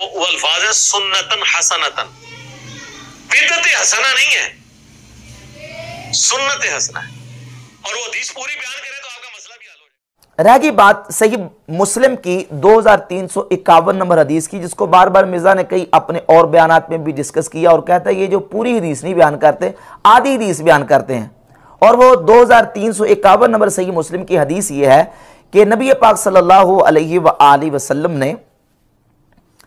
वो, अल्फाज है सुन्नतन हसनतन। बिदत हसना नहीं है। सुन्नत हसना है। और वो हदीस पूरी बयान करे तो आपका मसला भी हल हो जाए रह गई बात सही मुस्लिम की दो हज़ार तीन सौ इक्यावन नंबर हदीस की जिसको बार बार मिर्ज़ा ने कई अपने और बयान में भी डिस्कस किया और कहता है ये जो पूरी हदीस नहीं बयान करते आधी हदीस बयान करते हैं। और वो दो हज़ार तीन सौ इक्यावन नंबर सही मुस्लिम की हदीस ये है कि नबी पाक सल्लल्लाहु अलैहि वसल्लम ने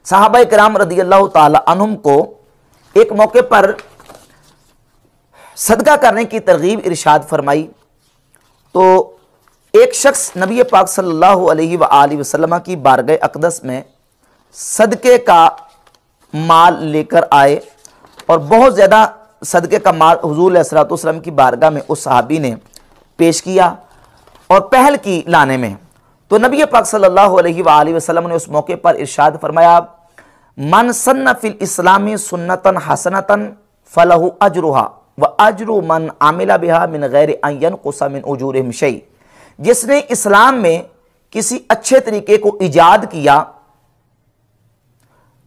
साहबा कराम रदी अल्लाह तुम को एक मौके पर सदका करने की तरगीब इरशाद फरमाई। तो एक शख्स नबी पाक सल्लल्लाहु अलैहि वसल्लम की बारगह अकदस में सदक़े का माल लेकर आए और बहुत ज़्यादा सदक़े का माल हजूल असरातम की बारगाह में उस सहाबी ने पेश किया और पहल की लाने में। तो नबी पाक सल्लल्लाहु अलैहि वसल्लम ने उस मौके पर इरशाद फरमाया मन सन्न फिल इस्लामी सुन्नतन हसनतन फ़लहु अजरुहा व अजरु मन आमिला बिहा मिन गैर अयन कुसा मिन उजूर शई जिसने इस्लाम में किसी अच्छे तरीके को ईजाद किया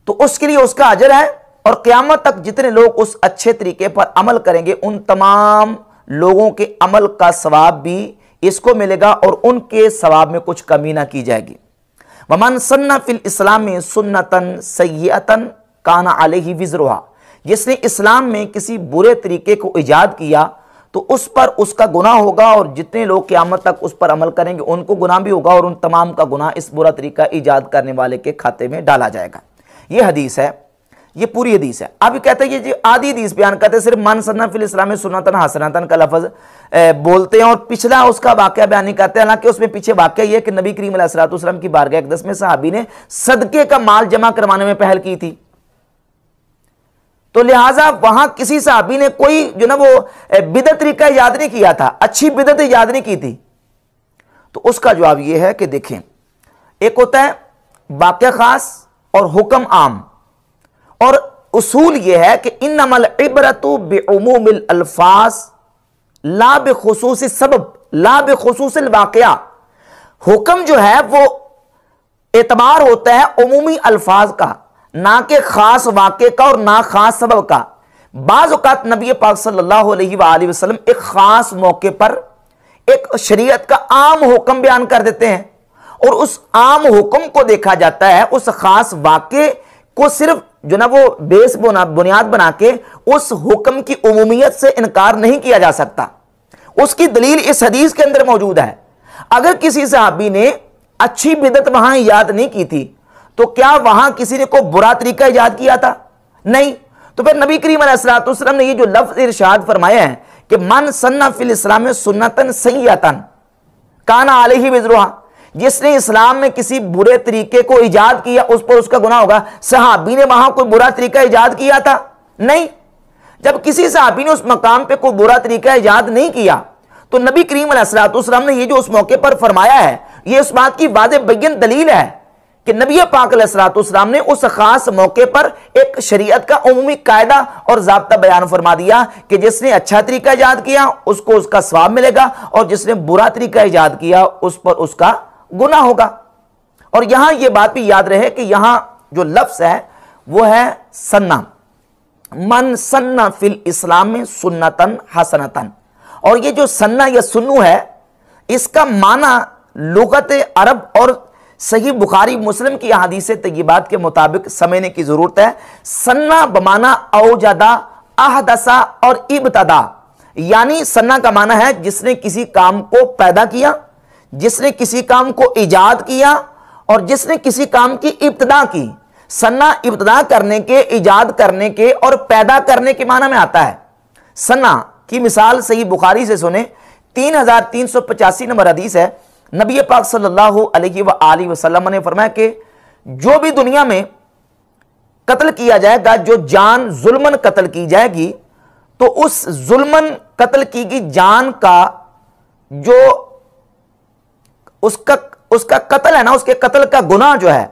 तो उसके लिए उसका अजर है और क़्यामत तक जितने लोग उस अच्छे तरीके पर अमल करेंगे, उन तमाम लोगों के अमल का सवाब भी इसको मिलेगा और उनके सवाब में कुछ कमी ना की जाएगी। वमन सन्ना फिल इस्लाम में सुन्नतन सयातन काना अलही विजरोहा। जिसने इस्लाम में किसी बुरे तरीके को ईजाद किया तो उस पर उसका गुना होगा और जितने लोग क्यामत तक उस पर अमल करेंगे, उनको गुना भी होगा और उन तमाम का गुना इस बुरा तरीका ईजाद करने वाले के खाते में डाला जाएगा। यह हदीस है। ये पूरी हदीस है। अब कहते हैं ये आधी हदीस बयान करते हैं, सिर्फ़ मन सन्ना फिल इस्लाम सुनतन हसनतन का लफज बोलते हैं और पिछला उसका वाक्य बयान नहीं करते। हालाँकि उसमें पीछे वाक्य ये कि नबी करीम सलाम की बारगाह दस में साहबी ने सदके का माल जमा करवाने में पहल की थी। तो लिहाजा वहाँ किसी साहबी ने कोई जो ना वो बिदत तरीका याद नहीं किया था, अच्छी बिदत याद नहीं की थी। तो उसका जवाब यह है कि देखें, एक होता है वाक्य खास और हुक्म आम। और उसूल यह है कि इन अमल इबरत बेमूमिल अल्फाज ला खसूस सबब ला खसूस वाकया। हुक्म जो है वो एतबार होता है अमूमी अल्फाज का, ना के खास वाक्य का और ना खास सबब का। बाज़ नबी पाक सल्लल्लाहु अलैहि वसल्लम एक खास मौके पर एक शरीयत का आम हुक्म बयान कर देते हैं। और उस आम हुक्म को देखा जाता है, उस खास वाक्य को सिर्फ़ जो ना वो बेस बुनियाद बना के उस हुक्म की उमूमियत से इनकार नहीं किया जा सकता। उसकी दलील इस हदीस के अंदर मौजूद है। अगर किसी साहबी ने अच्छी बिदत वहाँ याद नहीं की थी तो क्या वहाँ किसी ने को बुरा तरीका याद किया था? नहीं। तो फिर नबी करीम अलैहिस्सलाम ने ये जो लफ्ज इरशाद फरमाया है कि मन सन्ना फिल इस्लाम सुन्नतन सैतन काना आले ही बिजरुहा जिसने इस्लाम में किसी बुरे तरीके को ईजाद किया, उस पर उसका गुना होगा। सहाबी ने वहाँ कोई बुरा तरीका ईजाद किया था? नहीं। जब किसी सहाबी ने उस मकाम पे कोई बुरा तरीका ईजाद नहीं किया तो नबी करीम सलाम ने ये जो उस मौके पर फरमाया है, ये इस बात की वाद बैन दलील है कि नबी पाक सलाम ने उस खास मौके पर एक शरीयत का अमूमी कायदा और जबता बयान फरमा दिया कि जिसने अच्छा तरीका ईजाद किया, उसको उसका स्वाब मिलेगा और जिसने बुरा तरीका ईजाद किया, उस पर उसका गुना होगा। और यहाँ यह बात भी याद रहे कि यहाँ जो लफ्स है, वो है सन्ना मन सन्ना फिल इस्लाम में सुन्नतन हसनतन। और ये जो सन्ना या सुन्नू है, इसका माना लुगत अरब और सही बुखारी मुस्लिम की हदीस तयबात के मुताबिक समझने की ज़रूरत है। सन्ना बमाना औजदा, अहदसा और इबतदा। यानी सन्ना का माना है, जिसने किसी काम को पैदा किया जिसने किसी काम को ईजाद किया और जिसने किसी काम की इब्तदा की, सन्ना इब्तदा करने के, ईजाद करने के और पैदा करने के माना में आता है। सन्ना की मिसाल सही बुखारी से सुने, तीन हज़ार तीन सौ पचासी नंबर हदीस है। नबी पाक सल्लल्लाहु अलैहि वसल्लम ने फरमाया कि जो भी दुनिया में कत्ल किया जाएगा, जो जान जुल्मन कत्ल की जाएगी तो उस जुल्मन कत्ल की गई जान का जो उसका उसका कत्ल है ना, उसके कत्ल का गुनाह जो है,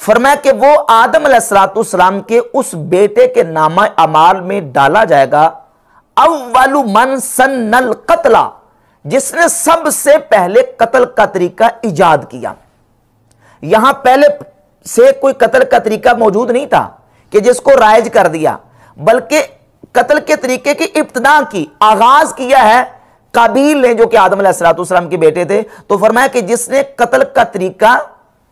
फरमाया कि वो आदम सलाम के उस बेटे के नामा अमाल में डाला जाएगा, अव्वलु मन सन्नल कतला, जिसने सबसे पहले कत्ल का तरीका ईजाद किया। यहाँ पहले से कोई कत्ल का तरीका मौजूद नहीं था कि जिसको राइज कर दिया, बल्कि कत्ल के तरीके की इब्तदा की, आगाज़ किया है काबिल ने जो कि आदम सलाम के बेटे थे। तो फरमाया कि जिसने कत्ल का तरीका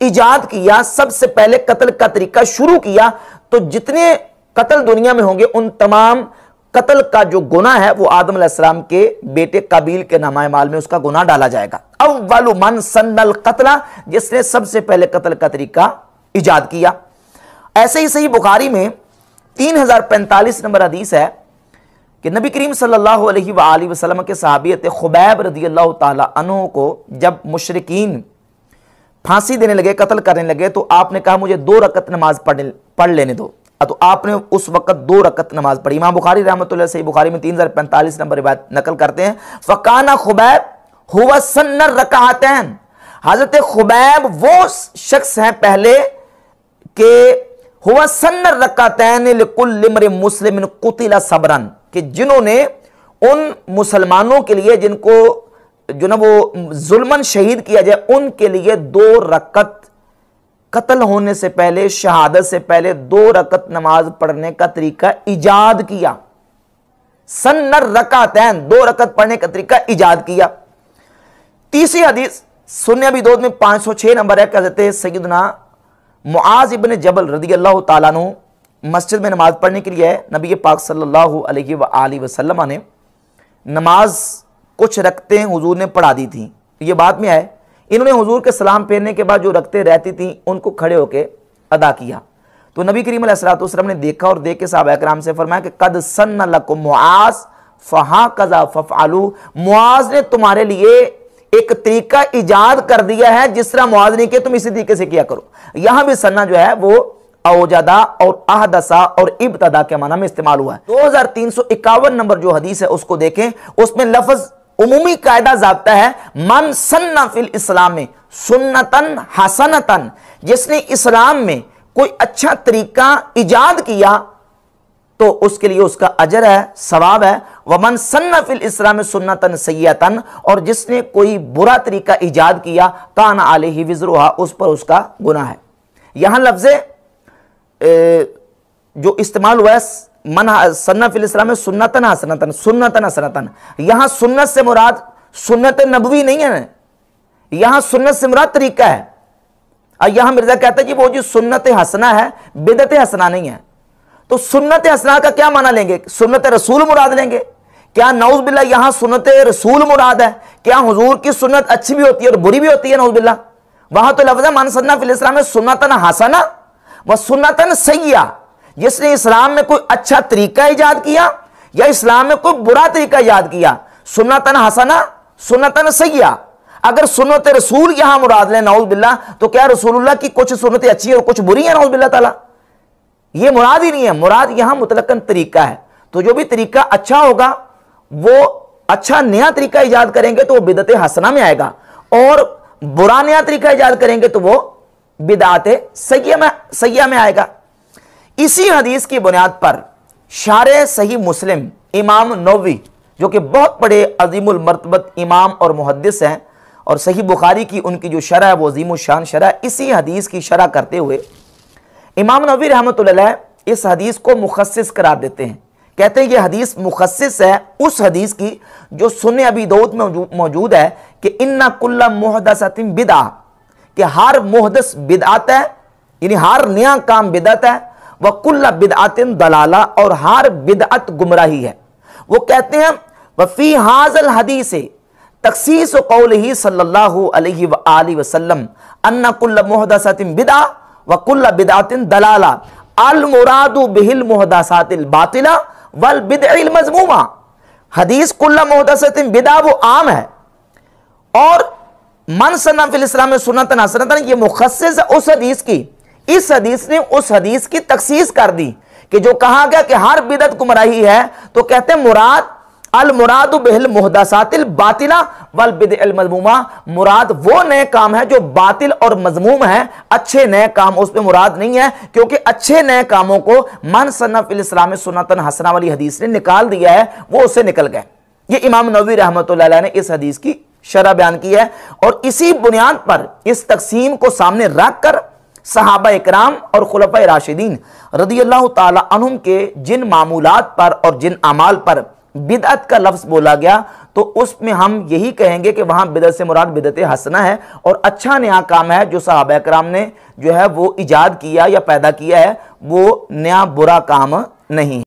ईजाद किया, सबसे पहले कत्ल का तरीका शुरू किया तो जितने कत्ल दुनिया में होंगे, उन तमाम कत्ल का जो गुना है, वो आदम सलाम के बेटे काबिल के नामाए माल में उसका गुना डाला जाएगा। अव्वल मन सन्नल कतला, जिसने सबसे पहले कत्ल का तरीका इजाद किया। ऐसे ही सही बुखारी में तीन हज़ार पैंतालीस नंबर हदीस है कि नबी करीम सल्लल्लाहु अलैहि सल्ला वसल्लम के सहाबियत खुबैब रदी अल्लाह तु को जब मुशरकिन फांसी देने लगे, कत्ल करने लगे तो आपने कहा, मुझे दो रकत नमाज़ पढ़ पढ़ लेने दो। तो आपने उस वक्त दो रकत नमाज़ पढ़ी। इमाम बुखारी रहमत सही बुखारी में तीन हज़ार पैंतालीस नंबर बात नकल करते हैं। फ़काना खुबैब हुआ सन्नर रकातैन हज़रत खुबैब वो शख्स हैं पहले के हुआ सन्नर रकातैन कुल मुस्लिम कुतिला सबरन। कि जिन्होंने उन मुसलमानों के लिए जिनको, जो ना वो जुल्मन शहीद किया जाए, उनके लिए दो रकत कत्ल होने से पहले, शहादत से पहले दो रकत नमाज़ पढ़ने का तरीका इजाद किया। सन्नर रकातैन, दो रकत पढ़ने का तरीका इजाद किया। तीसरी हदीस सुन्या भी दो में पाँच सौ छह नंबर है, कहते सैदना मुआज इबन जबल रदी अल्लाह तु मस्जिद में नमाज़ पढ़ने के लिए नबी पाक सल्लल्लाहु अलैहि वसल्लम ने नमाज़ कुछ रखते हुजूर ने पढ़ा दी थी। ये बाद में आए इन्होंने हुजूर के सलाम फेरने के बाद जो रखते रहती थी, उनको खड़े होकर अदा किया। तो नबी करीम सलाम ने देखा और देख के साहब कराम से फरमाया कि कद सन लको फहा कजा फ़ालू मुआज ने तुम्हारे लिए एक तरीका ईजाद कर दिया है, जिस तरह मुआज ने किया, तुम इसी तरीके से किया करो। यहाँ भी सन्ना जो है, वो औजदा और अहदसा और इब्तदा के माना में इस्तेमाल हुआ है। दो हज़ार तीन सौ इक्यावन नंबर जो हदीस है, उसको देखें, उसमें लफ्ज उमूमी कायदा जबता है, मन सन्ना फिल इस्लाम में सुन्नतन हसनतन जिसने इस्लाम में कोई अच्छा तरीका ईजाद किया तो उसके लिए उसका अजर है, सवाब है। वमन सन्ना फिल इस्लाम सुन्नतन सैतन और जिसने कोई बुरा तरीका ईजाद किया, कान आले ही विजरोहा उस पर उसका गुना है। यहाँ लफ्ज जो इस्तेमाल हुआ है मन सन्ना में सुन्नतन हसनतन सुन्नतन हसनतन। यहाँ सुन्नत से मुराद सुन्नत नबवी नहीं है। यहाँ सुन्नत से मुराद तरीका है। और यहाँ मिर्ज़ा कहता है कि वो जो सुन्नत हसना है, बिदत हसना नहीं है। तो सुन्नत हसना का क्या माना लेंगे? सुन्नत रसूल मुराद लेंगे। क्या नौज बिल्ला यहाँ सुन्नत रसूल मुराद है? क्या हजूर की सुन्नत अच्छी भी होती है और बुरी भी होती है नौज बिल्ला वहाँ तो लफ्ज मान सन्ना फिल इस्लाम में सुन्नतन हसना। व सुन्नतन सैया। जिसने इस्लाम में कोई अच्छा तरीका ईजाद किया या इस्लाम में कोई बुरा तरीका ईजाद किया? सुन्नतन हसना, सुन्नतन सैया। अगर सुन्नत रसूल यहाँ मुराद लें नौज बिल्ला तो क्या रसूलुल्लाह की कुछ सुन्नतें अच्छी और कुछ बुरी है नौज बिल्ला ताला? ये मुराद ही नहीं है। मुराद यहाँ मुतलकन तरीका है। तो जो भी तरीका अच्छा होगा, वो अच्छा नया तरीका ईजाद करेंगे तो वो बिदत हसना में आएगा। और बुरा नया तरीका ईजाद करेंगे तो वो बिदात सैया में सैया में आएगा। इसी हदीस की बुनियाद पर शार सही मुस्लिम इमाम नौवी, जो कि बहुत बड़े अजीमुल मरतबत इमाम और मुहदस हैं, और सही बुखारी की उनकी जो शरह है, वो अजीम शान शरह, इसी हदीस की शरह करते हुए इमाम नबी रहमत इस हदीस को मुखसिस करार देते हैं। कहते हैं, ये हदीस मुखसिस है, उस हदीस की जो सुन अभी दौद में मौजूद है कि इन्ना कुल्ला मुहदसतिम बिदा कि हर मुहदस बिदात है, यानी हर नया काम बिदत है, वह कुल्ला बिदातिन दलाला और हर बिदअत गुमराही है। वो कहते हैं वफ़ी हाजल हदीस, तखसीस कौल ही सल्लल्लाहु अलैहि वसल्लम, अन्ना कुल्ला मुहदसतिन बिदा व कुल्ला बिदातिन दलाला, अल मुरादु बिहिल मुहदसातिल बातिला, वल बिदइल मजमूमा। हदीस कुल्ला मुहदसतिन बिदा, वो आम है। और मन सन्ना फिल इस्लाम सुनतन हसनतन ये मुखसिस उस हदीस की। इस हदीस ने उस हदीस की तखसीस कर दी कि जो कहा गया कि हर बिदत गुमराही है तो कहते हैं मुराद, अल मुराद बहल मुहदासातिल बातिला वल बिद मजमूमा। मुराद वो नए काम है जो बातिल और मजमूम है, अच्छे नए काम उसमें मुराद नहीं है, क्योंकि अच्छे नए कामों को मन सनफ इस्लाम सुनतन हसना वाली हदीस ने निकाल दिया है, वो उससे निकल गए। ये इमाम नबी रहमत ने इस हदीस की शरा बयान की है। और इसी बुनियाद पर इस तकसीम को सामने रख कर सहाबा इकराम और खुलफ़ राशिदीन रदी अल्लाह तुम के जिन मामूलात पर और जिन अमाल पर बिदअत का लफ्ज़ बोला गया तो उसमें हम यही कहेंगे कि वहाँ बिदत से मुराद बिदत हसना है और अच्छा नया काम है जो सहाबा कराम ने जो है वो ईजाद किया या पैदा किया है, वो नया बुरा काम नहीं